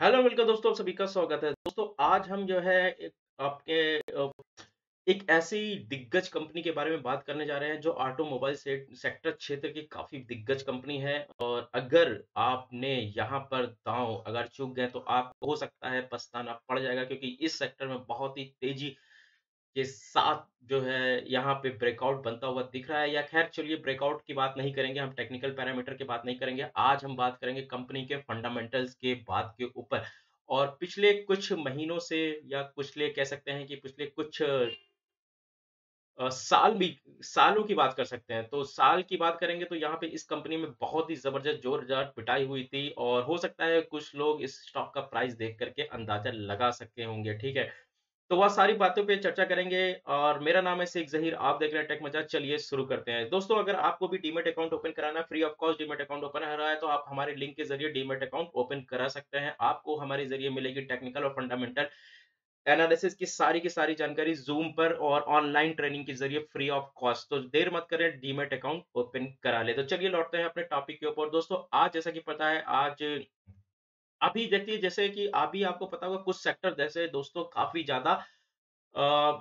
Hello welcome दोस्तों सभी का स्वागत है। दोस्तों आज हम जो है एक आपके एक ऐसी दिग्गज कंपनी के बारे में बात करने जा रहे हैं जो ऑटोमोबाइल से, सेक्टर क्षेत्र की काफ़ी दिग्गज कंपनी है। और अगर आपने यहाँ पर दांव अगर चूक गए तो आप हो सकता है पछताना पड़ जाएगा क्योंकि इस सेक्टर में बहुत ही तेज़ी के साथ जो है यहाँ पे ब्रेकआउट बनता हुआ दिख रहा है। या खैर, चलिए ब्रेकआउट की बात नहीं करेंगे, हम टेक्निकल पैरामीटर की बात नहीं करेंगे। आज हम बात करेंगे कंपनी के फंडामेंटल्स के बात के ऊपर। और पिछले कुछ महीनों से या पिछले कह सकते हैं कि पिछले कुछ साल भी, सालों की बात कर सकते हैं। तो साल की बात करेंगे तो यहाँ पे इस कंपनी में बहुत ही ज़बरदस्त, जोरदार पिटाई हुई थी। और हो सकता है कुछ लोग इस स्टॉक का प्राइस देख करके अंदाज़ा लगा सकते होंगे, ठीक है? तो वह सारी बातों पे चर्चा करेंगे और मेरा नाम है शेख जहीर, आप देख रहे हैं टेक मज़ा चलिए शुरू करते हैं। दोस्तों, अगर आपको भी डीमेट अकाउंट ओपन कराना, free of cost demat account open हो रहा है तो आप हमारे लिंक के ज़रिए डीमेट अकाउंट ओपन करा सकते हैं। आपको हमारे ज़रिए मिलेगी टेक्निकल और फंडामेंटल एनालिसिस की सारी की सारी जानकारी जूम पर और ऑनलाइन ट्रेनिंग के ज़रिए फ्री ऑफ़ कॉस्ट। तो देर मत करें, डीमेट अकाउंट ओपन करा ले। तो चलिए लौटते हैं अपने टॉपिक के ऊपर। दोस्तों, आज जैसा कि पता है, आज अभी देखिए, जैसे कि अभी आपको पता होगा कुछ सेक्टर जैसे दोस्तों काफ़ी ज़्यादा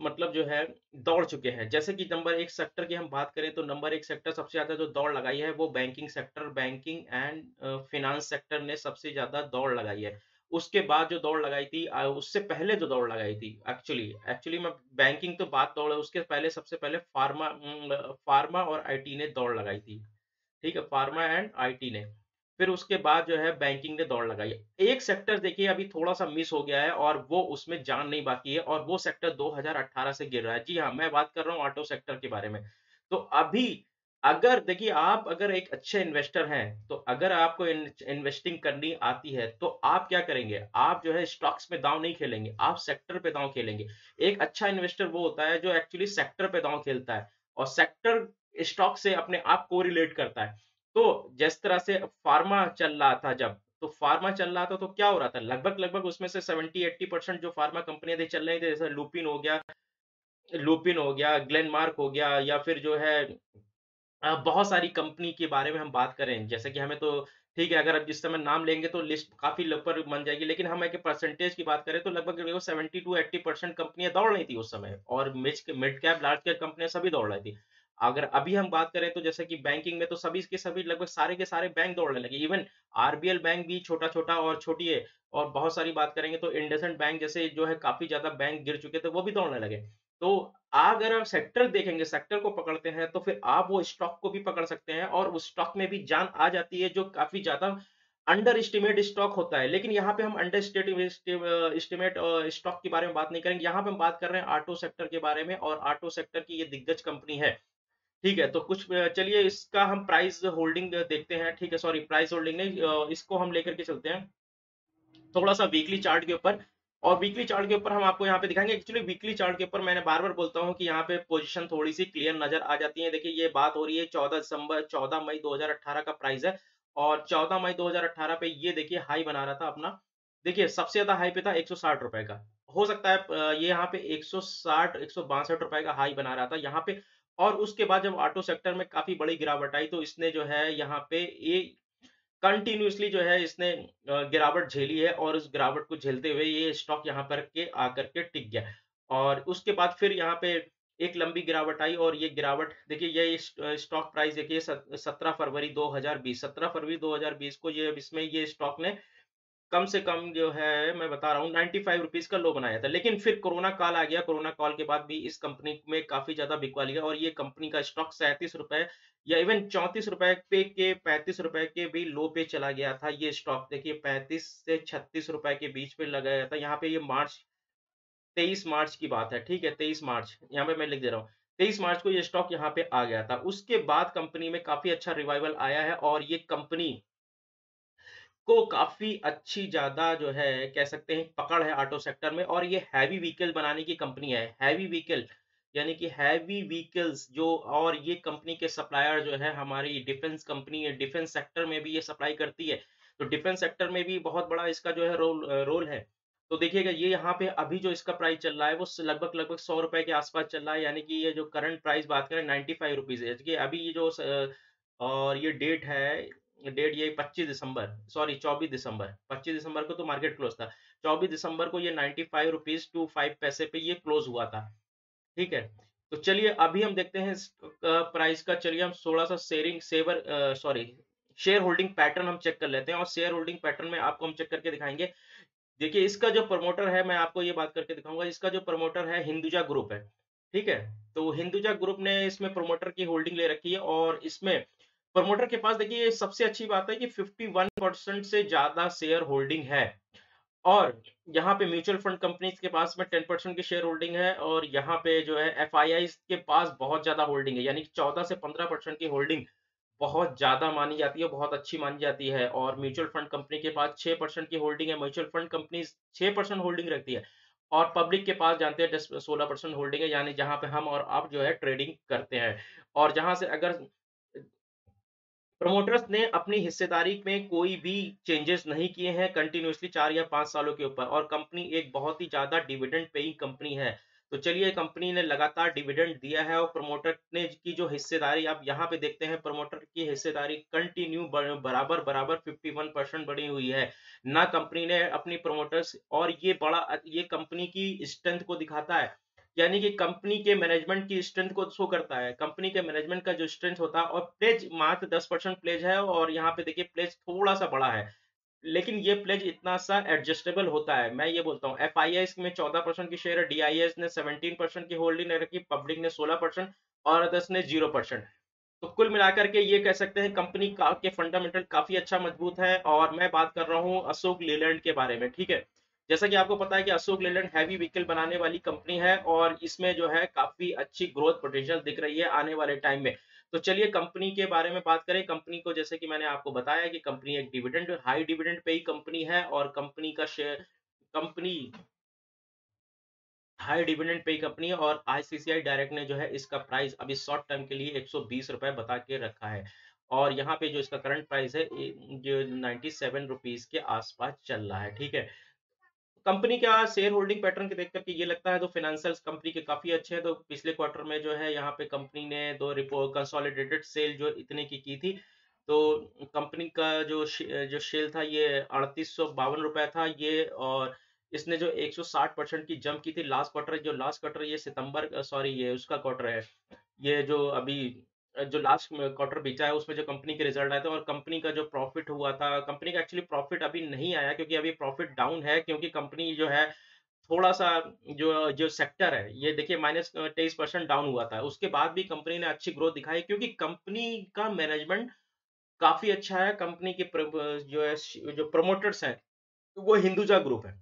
मतलब जो है, दौड़ चुके हैं। जैसे कि नंबर एक सेक्टर की हम बात करें तो नंबर एक सेक्टर सबसे ज़्यादा जो दौड़ लगाई है वो banking sector banking and finance sector ने सबसे ज़्यादा दौड़ लगाई है। उसके बाद जो दौड़ लगाई थी उससे पहले जो दौड़ लगाई थी एक्चुअली एक्चुअली मैं बैंकिंग तो बात दौड़, उसके पहले सबसे पहले फार्मा फार्मा और आईटी ने दौड़ लगाई थी। ठीक है फार्मा एंड आईटी ने। फिर उसके बाद जो है बैंकिंग ने दौड़ लगाई। एक सेक्टर देखिए, अभी थोड़ा सा मिस हो गया है और वो उसमें जान नहीं बाकी है और वो सेक्टर 2018 से गिर रहा है। जी हाँ मैं बात कर रहा हूँ ऑटो सेक्टर के बारे में। तो अभी अगर देखिए, आप अगर एक अच्छे इन्वेस्टर हैं तो अगर आपको इन्वेस्टिंग करनी आती है तो आप क्या करेंगे? आप जो है स्टॉक्स में दांव नहीं खेलेंगे, आप सेक्टर पे दांव खेलेंगे। एक अच्छा इन्वेस्टर वो होता है जो एक्चुअली सेक्टर पे दांव खेलता है और सेक्टर स्टॉक से अपने आप को रिलेट करता है। तो जिस तरह से फार्मा चल रहा था जब तो फार्मा चल रहा था तो क्या हो रहा था? लगभग लगभग उसमें से 70 80 परसेंट जो फार्मा कंपनियाँ थी, चल रही थी, जैसे लुपिन हो गया, लुपिन हो गया, ग्लेनमार्क हो गया, या फिर जो है बहुत सारी कंपनी के बारे में हम बात करें जैसे कि हमें तो ठीक है, अगर अब जिस समय नाम लेंगे तो लिस्ट काफ़ी ऊपर बन जाएगी, लेकिन हम एक परसेंटेज की बात करें तो लगभग लगभग सेवेंटी टू एट्टी परसेंट कंपनियाँ दौड़ रही थी उस समय, और मिड कैप लार्ज कैप कंपनियाँ सभी दौड़ रही थी। अगर अभी हम बात करें तो जैसे कि बैंकिंग में तो सभी के सभी लगभग सारे के सारे बैंक दौड़ने लगे। इवन आरबीएल बैंक भी छोटा छोटा और छोटी है और बहुत सारी बात करेंगे तो इंडसइंड बैंक जैसे जो है काफ़ी ज़्यादा बैंक गिर चुके थे, वो भी दौड़ने लगे। तो अगर आप सेक्टर देखेंगे सेक्टर को पकड़ते हैं तो फिर आप वो स्टॉक को भी पकड़ सकते हैं और उस स्टॉक में भी जान आ जाती है जो काफ़ी ज़्यादा अंडर एस्टिमेट स्टॉक होता है। लेकिन यहाँ पे हम अंडर एस्टिमेट स्टॉक के बारे में बात नहीं करेंगे। यहाँ पे हम बात कर रहे हैं ऑटो सेक्टर के बारे में और ऑटो सेक्टर की ये दिग्गज कंपनी है। ठीक है तो कुछ चलिए इसका हम प्राइस होल्डिंग देखते हैं, ठीक है सॉरी प्राइस होल्डिंग नहीं इसको हम लेकर के चलते हैं। थोड़ा सा वीकली चार्ट के ऊपर, और वीकली चार्ट के ऊपर हम आपको यहाँ पे दिखाएँगे। एक्चुअली वीकली चार्ट के ऊपर मैंने बार बार बोलता हूँ कि यहाँ पे पोजीशन थोड़ी सी क्लियर नज़र आ जाती है। देखिए, ये बात हो रही है चौदह दिसंबर, चौदह मई 2018 का प्राइस है, और चौदह मई 2018 पे ये देखिए हाई बना रहा था अपना। देखिए, सबसे ज़्यादा हाई पे था एक सौ साठ रुपए का। हो सकता है ये यहाँ पे एक सौ रुपए का हाई बना रहा था। यहाँ पे और उसके बाद जब ऑटो सेक्टर में काफ़ी बड़ी गिरावट आई तो इसने जो है यहाँ पे ये कंटिन्यूअसली जो है इसने गिरावट झेली है और उस गिरावट को झेलते हुए ये स्टॉक यहाँ पर के आकर के टिक गया। और उसके बाद फिर यहाँ पे एक लंबी गिरावट आई और ये गिरावट, देखिए ये स्टॉक प्राइस देखिए सत्रह फरवरी 2020 सत्रह फरवरी 2020 को ये इसमें ये स्टॉक ने कम से कम जो है, मैं बता रहा हूँ 95 रुपीज़ का लो बनाया था। लेकिन फिर कोरोना काल आ गया, कोरोना काल के बाद भी इस कंपनी में काफ़ी ज़्यादा बिकवा लिया और ये कंपनी का स्टॉक सैंतीस रुपए या इवन चौंतीस रुपए पे के पैंतीस रुपए के भी लो पे चला गया था ये स्टॉक देखिए, पैंतीस से छत्तीस रुपए के बीच पे लगाया गया था। यहाँ पे ये मार्च, तेईस मार्च की बात है, ठीक है, तेईस मार्च। यहाँ पे मैं लिख दे रहा हूँ, तेईस मार्च को ये स्टॉक यहाँ पे आ गया था। उसके बाद कंपनी में काफ़ी अच्छा रिवाइवल आया है और ये कंपनी को काफ़ी अच्छी ज़्यादा जो है कह सकते हैं पकड़ है ऑटो सेक्टर में और ये हैवी व्हीकल बनाने की कंपनी है। हैवी व्हीकल यानी कि हैवी व्हीकल्स जो और ये कंपनी के सप्लायर जो है हमारी डिफेंस कंपनी है, डिफेंस सेक्टर में भी ये सप्लाई करती है। तो डिफेंस सेक्टर में भी बहुत बड़ा इसका जो है रोल रोल है। तो देखिएगा ये यहाँ पे अभी जो इसका प्राइस चल रहा है वो लगभग लगभग सौ रुपए के आस-पास चल रहा है यानी कि ये जो करंट प्राइस बात करें ₹95 है। देखिए अभी ये जो और ये डेट है डेट ये 25 दिसंबर सॉरी 24 दिसंबर। 25 दिसंबर को तो मार्केट क्लोज था। 24 दिसंबर को ये 95 रुपीज़ टू फाइव पैसे पे ये क्लोज हुआ था। ठीक है? तो चलिए, अभी हम देखते हैं प्राइस का। चलिए, हम थोड़ा सा sharing saver sorry share holding pattern हम चेक कर लेते हैं और शेयर होल्डिंग पैटर्न में आपको हम चेक करके दिखाएँगे। देखिए, इसका जो प्रमोटर है, मैं आपको ये बात करके दिखाऊँगा, इसका जो प्रमोटर है हिंदुजा ग्रुप है। ठीक है? तो हिंदुजा ग्रुप ने इसमें प्रमोटर की होल्डिंग ले रखी है और इसमें प्रमोटर के पास देखिए सबसे अच्छी बात है कि 51 परसेंट से ज़्यादा शेयर होल्डिंग है। और यहाँ पे म्यूचुअल फंड कंपनीज़ के पास में 10 परसेंट की शेयर होल्डिंग है और यहाँ पे जो है एफआईआई के पास बहुत ज़्यादा होल्डिंग है। यानी कि 14 से 15 परसेंट की होल्डिंग बहुत ज़्यादा मानी जाती है, बहुत अच्छी मानी जाती है। और म्यूचुअल फंड कंपनी के पास छह परसेंट की होल्डिंग है म्यूचुअल फंड कंपनी छह परसेंट होल्डिंग रखती है। और पब्लिक के पास जानते हैं सोलह परसेंट होल्डिंग है, यानी जहाँ पे हम और आप जो है ट्रेडिंग करते हैं। और जहाँ से अगर प्रमोटर्स ने अपनी हिस्सेदारी में कोई भी चेंजेस नहीं किए हैं कंटिन्यूसली चार या पाँच सालों के ऊपर और कंपनी एक बहुत ही ज़्यादा डिविडेंड पेइंग कंपनी है। तो चलिए कंपनी ने लगातार डिविडेंड दिया है और प्रमोटर ने की जो हिस्सेदारी, आप यहाँ पे देखते हैं प्रमोटर की हिस्सेदारी कंटिन्यू बराबर बराबर 51 परसेंट बढ़ी हुई है। ना कंपनी ने अपनी प्रमोटर्स और ये बड़ा, ये कंपनी की स्ट्रेंथ को दिखाता है। यानी कि कंपनी के मैनेजमेंट की स्ट्रेंथ को शो करता है। कंपनी के मैनेजमेंट का जो स्ट्रेंथ होता है, और प्लेज मात्र दस परसेंट प्लेज है, और यहाँ पे देखिए प्लेज थोड़ा सा बड़ा है। लेकिन ये प्लेज इतना सा एडजस्टेबल होता है। मैं ये बोलता हूँ एफ़ आई में चौदह परसेंट की शेयर है डीआईएस ने सेवनटीन परसेंट की होल्डिंग रखी पब्लिक ने सोलह परसेंट, और अदर्स ने ज़ीरो परसेंट। तो कुल मिलाकर के ये कह सकते हैं, कंपनी का, के फंडामेंटल काफ़ी अच्छा मज़बूत है, और मैं बात कर रहा हूँ अशोक लेलैंड के बारे में, ठीक है? जैसा कि आपको पता है कि अशोक लेलैंड हैवी व्हीकल बनाने वाली कंपनी है और इसमें जो है काफ़ी अच्छी ग्रोथ पोटेंशियल दिख रही है आने वाले टाइम में। तो चलिए कंपनी के बारे में बात करें। कंपनी को जैसे कि मैंने आपको बताया कि कंपनी एक डिविडेंड, हाई डिविडेंड पे ही कंपनी है और कंपनी का share, company, high dividend pay company है और आईसीसीआई डायरेक्ट ने जो है इसका प्राइस अभी शॉर्ट टर्म के लिए एक सौ बता के रखा है। और यहाँ पे जो इसका करंट प्राइस है जो नाइन्टी सेवन रुपीज़ के आसपास चल रहा है, ठीक है। कंपनी का शेयर होल्डिंग पैटर्न के देख करके ये लगता है तो फाइनेंशियल कंपनी के काफ़ी अच्छे हैं। तो पिछले क्वार्टर में जो है, यहाँ पे कंपनी ने दो रिपोर्ट कंसोलिडेटेड सेल जो इतने की की थी तो कंपनी का जो जो सेल था, ये अड़तीस रुपए था। ये और इसने जो 160 परसेंट की जंप की थी लास्ट क्वार्टर जो लास्ट क्वार्टर ये सितंबर सॉरी ये उसका क्वार्टर है। ये जो अभी जो लास्ट क्वार्टर बेचा है, उसमें जो कंपनी के रिज़ल्ट आए थे और कंपनी का जो प्रॉफिट हुआ था कंपनी का एक्चुअली प्रॉफिट अभी नहीं आया क्योंकि अभी प्रॉफिट डाउन है क्योंकि कंपनी जो है, थोड़ा सा जो जो सेक्टर है, ये देखिए माइनस तेईस परसेंट डाउन हुआ था। उसके बाद भी कंपनी ने अच्छी ग्रोथ दिखाई क्योंकि कंपनी का मैनेजमेंट काफ़ी अच्छा है कंपनी के जो है जो प्रमोटर्स हैं, वो हिंदुजा ग्रुप है।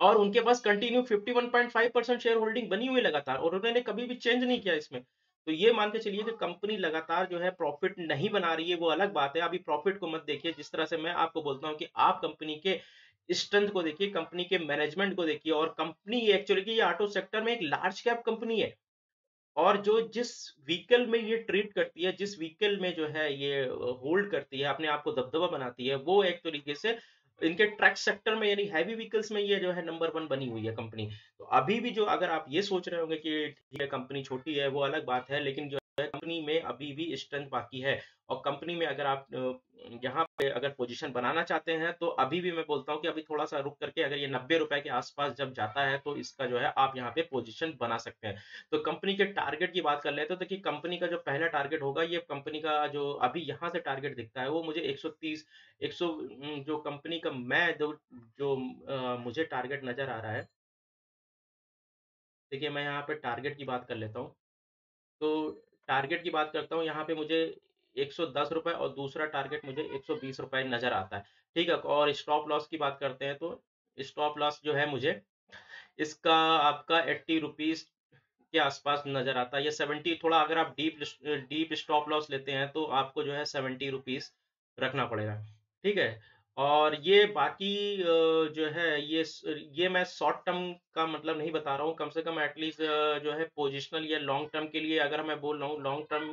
और उनके पास कंटिन्यू 51.5 परसेंट शेयर होल्डिंग बनी हुई लगातार और उन्होंने कभी भी चेंज नहीं किया इसमें। तो ये मान के चलिए कि कंपनी लगातार जो है प्रॉफिट नहीं बना रही है, वो अलग बात है। अभी प्रॉफिट को मत देखिए। जिस तरह से मैं आपको बोलता हूँ कि आप कंपनी के स्ट्रेंथ को देखिए कंपनी के मैनेजमेंट को देखिए और कंपनी एक्चुअली की ये ऑटो सेक्टर में एक लार्ज कैप कंपनी है। और जो जिस व्हीकल में ये ट्रीट करती है, जिस व्हीकल में जो है ये होल्ड करती है, अपने आप को दबदबा बनाती है, वो एक तरीके से इनके ट्रक सेक्टर में, यानी हैवी व्हीकल्स में ये जो है नंबर वन बनी हुई है कंपनी तो अभी भी जो अगर आप ये सोच रहे होंगे कि ये कंपनी छोटी है, वो अलग बात है, लेकिन जो कंपनी में अभी भी स्ट्रेंथ बाकी है। और कंपनी में अगर आप यहाँ पे अगर पोजीशन बनाना चाहते हैं तो अभी भी मैं बोलता हूँ कि अभी थोड़ा सा रुक करके अगर ये नब्बे रुपए के आसपास जब जाता है तो इसका जो है आप यहाँ पे पोजीशन बना सकते हैं। तो कंपनी के टारगेट की बात कर लेते तो देखिए कंपनी का जो पहला टारगेट होगा, ये कंपनी का जो अभी यहाँ से टारगेट दिखता है, वो मुझे 130 100 जो कंपनी का मैं जो जो मुझे टारगेट नज़र आ रहा है। देखिए मैं यहाँ पे टारगेट की बात कर लेता हूँ। तो टारगेट की बात करता हूँ, यहाँ पे मुझे एक सौ और दूसरा टारगेट मुझे एक सौ नज़र आता है, ठीक है? और स्टॉप लॉस की बात करते हैं तो स्टॉप लॉस जो है मुझे इसका आपका एट्टी रुपीज़ के आसपास नज़र आता है, ये सेवेंटी थोड़ा अगर आप डीप डीप स्टॉप लॉस लेते हैं तो आपको जो है सेवेंटी रुपीज़ रखना पड़ेगा, ठीक है? और ये बाकी जो है, ये ये मैं शॉर्ट टर्म का मतलब नहीं बता रहा हूँ। कम से कम एटलीस्ट जो है पोजिशनल या लॉन्ग टर्म के लिए अगर मैं बोल रहा हूँ लॉन्ग टर्म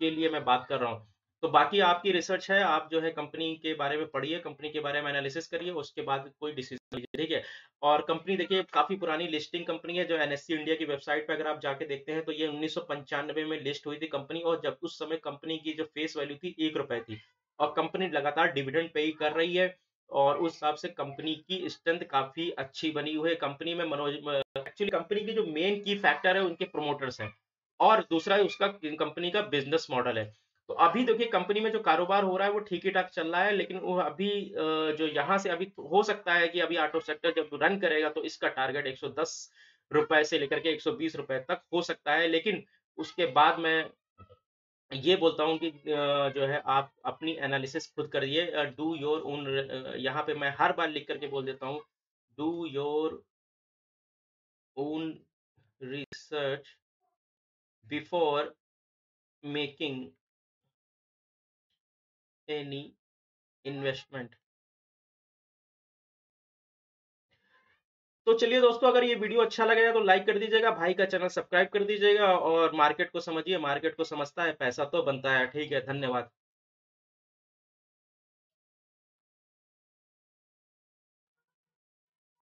के लिए मैं बात कर रहा हूँ। तो बाकी आपकी रिसर्च है, आप जो है कंपनी के बारे में पढ़िए कंपनी के बारे में एनालिसिस करिए, उसके बाद कोई डिसीज़न लीजिए, ठीक है? और कंपनी देखिए, काफ़ी पुरानी लिस्टिंग कंपनी है जो एनएससी इंडिया की वेबसाइट पे अगर आप जाके देखते हैं तो ये उन्नीस सौ पंचानवे में लिस्ट हुई थी कंपनी और जब उस समय कंपनी की जो फेस वैल्यू थी एक रुपए थी। और कंपनी लगातार डिविडेंड पे कर रही है और उस हिसाब से कंपनी की स्ट्रेंथ काफ़ी अच्छी बनी हुई है। कंपनी में मनोज एक्चुअली कंपनी की जो मेन की फैक्टर है उनके प्रोमोटर्स हैं और दूसरा है उसका कंपनी का बिज़नेस मॉडल है। तो अभी देखिए कंपनी में जो कारोबार हो रहा है वो ठीक ही ठाक चल रहा है, लेकिन वो अभी जो यहाँ से अभी हो सकता है कि अभी ऑटो सेक्टर जब रन करेगा तो इसका टारगेट 110 रुपए से लेकर के 120 रुपए तक हो सकता है, लेकिन उसके बाद मैं ये बोलता हूँ कि जो है आप अपनी एनालिसिस खुद करिए। डू योर ओन यहाँ पे मैं हर बार लिख करके बोल देता हूँ। Do your own research before making any investment तो चलिए दोस्तों, अगर ये वीडियो अच्छा लगेगा तो लाइक कर दीजिएगा, भाई का चैनल सब्सक्राइब कर दीजिएगा और मार्केट को समझिए, मार्केट को समझता है, पैसा तो बनता है, ठीक है, धन्यवाद।